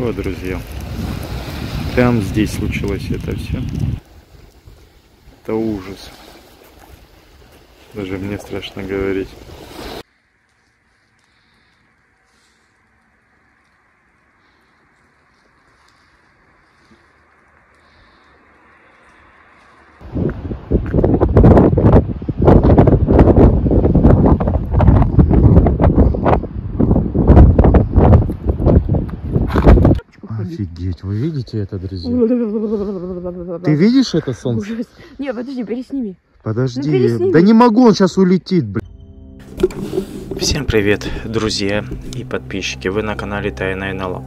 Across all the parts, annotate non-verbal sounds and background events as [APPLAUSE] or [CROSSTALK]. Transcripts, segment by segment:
Вот, друзья. Там здесь случилось это все. Это ужас. Даже мне страшно говорить. Офигеть, вы видите это, друзья? [LAUGHS] Ты видишь это солнце? Ужас. Не, подожди, пересними. Подожди, Ну, пересними. да не могу, он сейчас улетит, блин. Всем привет, друзья и подписчики, вы на канале Тайна НЛО.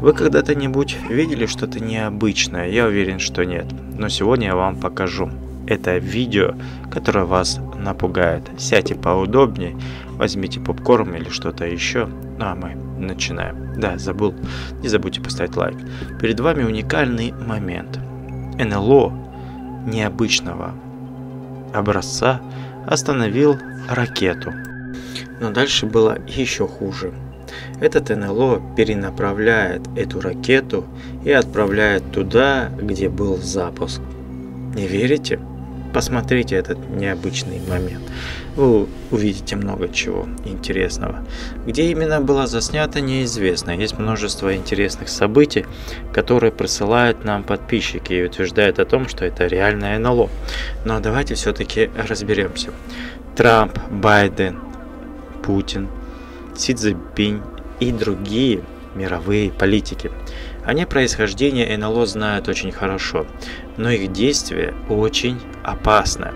Вы когда-то-нибудь видели что-то необычное? Я уверен, что нет. Но сегодня я вам покажу. Это видео, которое вас напугает. Сядьте поудобнее, возьмите попкорн или что-то еще. Ну а мы начинаем. Да, забыл. Не забудьте поставить лайк. Перед вами уникальный момент. НЛО необычного образца остановил ракету. Но дальше было еще хуже. Этот НЛО перенаправляет эту ракету и отправляет туда, где был запуск. Не верите? Посмотрите этот необычный момент. Увидите много чего интересного. Где именно было заснято, неизвестно. Есть множество интересных событий, которые присылают нам подписчики и утверждают о том, что это реальное НЛО. Но давайте все-таки разберемся. Трамп, Байден, Путин, Си Цзиньпинь и другие мировые политики. Они происхождение НЛО знают очень хорошо, но их действия очень опасны.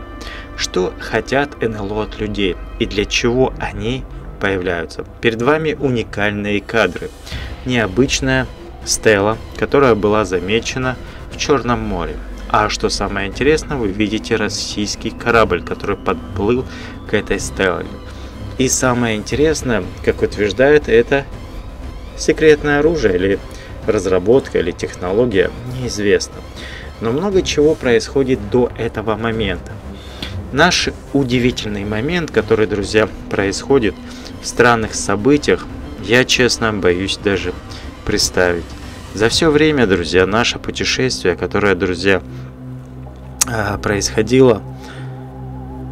Что хотят НЛО от людей и для чего они появляются? Перед вами уникальные кадры. Необычная стела, которая была замечена в Черном море. А что самое интересное, вы видите российский корабль, который подплыл к этой стеле. И самое интересное, как утверждают, это секретное оружие или разработка или технология, неизвестно. Но много чего происходит до этого момента. Наш удивительный момент, который, друзья, происходит в странных событиях, я, честно, боюсь даже представить. За все время, друзья, наше путешествие, которое, друзья, а, происходило,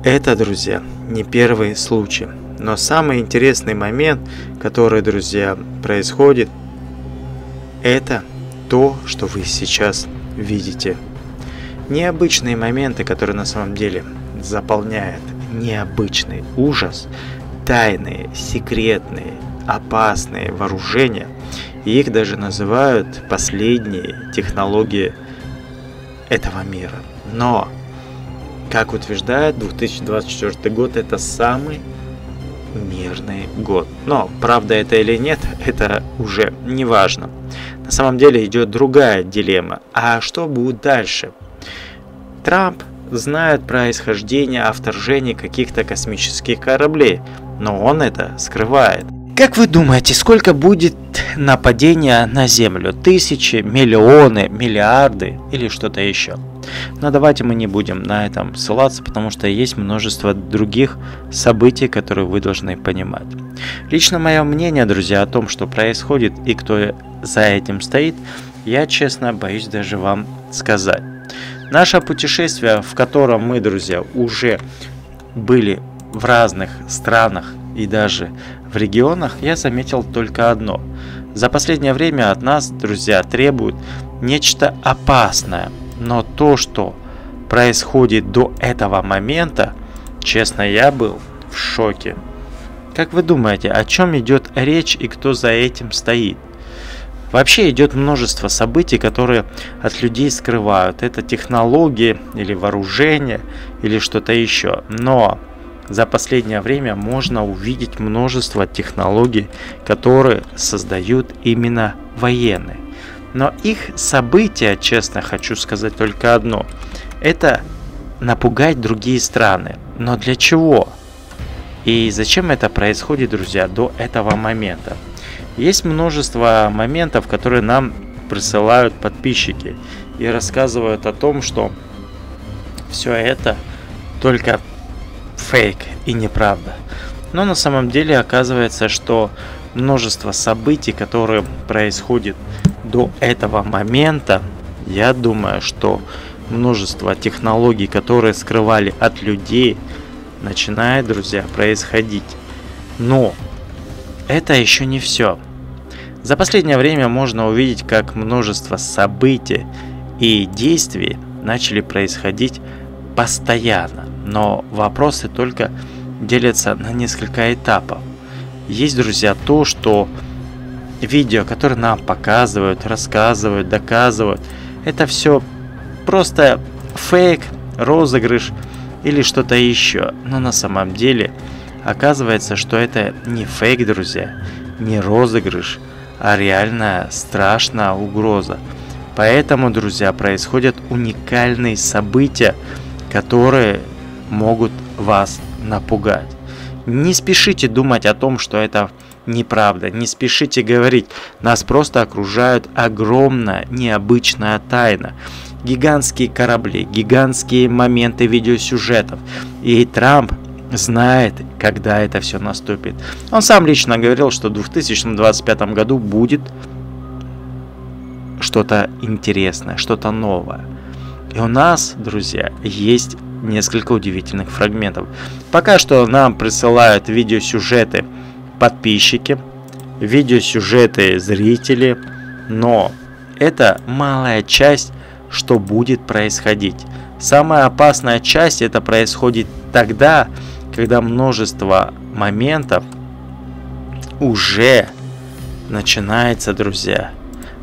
это, друзья, не первый случай. Но самый интересный момент, который, друзья, происходит, это то, что вы сейчас видите. Необычные моменты, которые на самом деле заполняют необычный ужас, тайные, секретные, опасные вооружения. Их даже называют последние технологии этого мира. Но, как утверждает 2024 год, это самый мирный год. Но, правда это или нет, это уже не важно. На самом деле идет другая дилемма. А что будет дальше? Трамп знает происхождение о вторжении каких-то космических кораблей, но он это скрывает. Как вы думаете, сколько будет нападения на Землю? Тысячи, миллионы, миллиарды или что-то еще? Но давайте мы не будем на этом ссылаться, потому что есть множество других событий, которые вы должны понимать. Лично мое мнение, друзья, о том, что происходит и кто за этим стоит, я честно боюсь даже вам сказать. Наше путешествие, в котором мы, друзья, уже были в разных странах и даже в регионах, я заметил только одно. За последнее время от нас, друзья, требуют нечто опасное. Но то, что происходит до этого момента, честно, я был в шоке. Как вы думаете, о чем идет речь и кто за этим стоит? Вообще идет множество событий, которые от людей скрывают. Это технологии или вооружение или что-то еще. Но за последнее время можно увидеть множество технологий, которые создают именно военные. Но их события, честно хочу сказать только одно, это напугать другие страны. Но для чего? И зачем это происходит, друзья, до этого момента? Есть множество моментов, которые нам присылают подписчики и рассказывают о том, что все это только фейк и неправда. Но на самом деле оказывается, что множество событий, которые происходят до этого момента, я думаю, что множество технологий, которые скрывали от людей, начинает, друзья, происходить. Но это еще не все. За последнее время можно увидеть, как множество событий и действий начали происходить постоянно. Но вопросы только делятся на несколько этапов. Есть, друзья, то, что видео, которые нам показывают, рассказывают, доказывают, это все просто фейк, розыгрыш или что-то еще. Но на самом деле оказывается, что это не фейк, друзья, не розыгрыш, а реальная страшная угроза. Поэтому, друзья, происходят уникальные события, которые могут вас напугать. Не спешите думать о том, что это неправда. Не спешите говорить. Нас просто окружают огромная, необычная тайна. Гигантские корабли, гигантские моменты видеосюжетов. И Трамп знает, когда это все наступит. Он сам лично говорил, что в 2025 году будет что-то интересное, что-то новое. И у нас, друзья, есть несколько удивительных фрагментов. Пока что нам присылают видеосюжеты подписчики, видеосюжеты зрители, но это малая часть, что будет происходить. Самая опасная часть это происходит тогда, когда множество моментов уже начинается, друзья,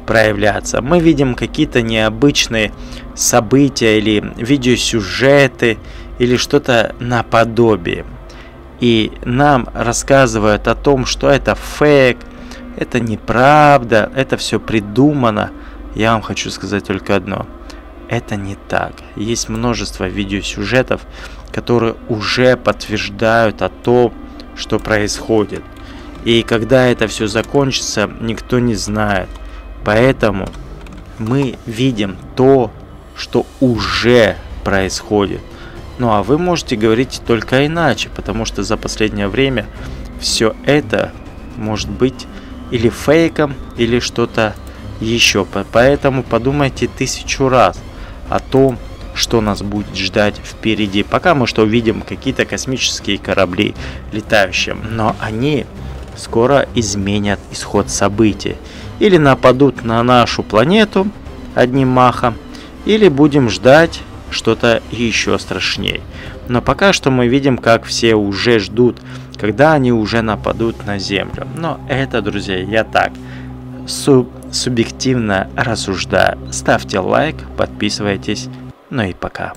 проявляться. Мы видим какие-то необычные события или видеосюжеты или что-то наподобие. И нам рассказывают о том, что это фейк, это неправда, это все придумано. Я вам хочу сказать только одно. Это не так. Есть множество видеосюжетов, которые уже подтверждают о том, что происходит. И когда это все закончится, никто не знает. Поэтому мы видим то, что уже происходит. Ну а вы можете говорить только иначе, потому что за последнее время все это может быть или фейком, или что-то еще. Поэтому подумайте тысячу раз о том, что нас будет ждать впереди. Пока мы что видим какие-то космические корабли летающие, но они скоро изменят исход событий или нападут на нашу планету одним махом, или будем ждать что-то еще страшнее. Но пока что мы видим, как все уже ждут, когда они уже нападут на Землю. Но это, друзья, я так суб субъективно рассуждаю. Ставьте лайк, подписывайтесь. Ну и пока.